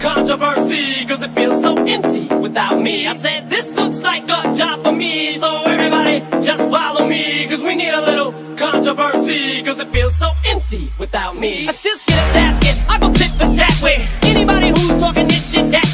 controversy, cause it feels so empty without me. I said, this looks like a job for me, so everybody just follow me, cause we need a little controversy, cause it feels so empty without me. Let's just get a task tasket, I go tit for tat with anybody who's talking this shit, that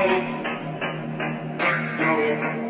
Bye. Bye.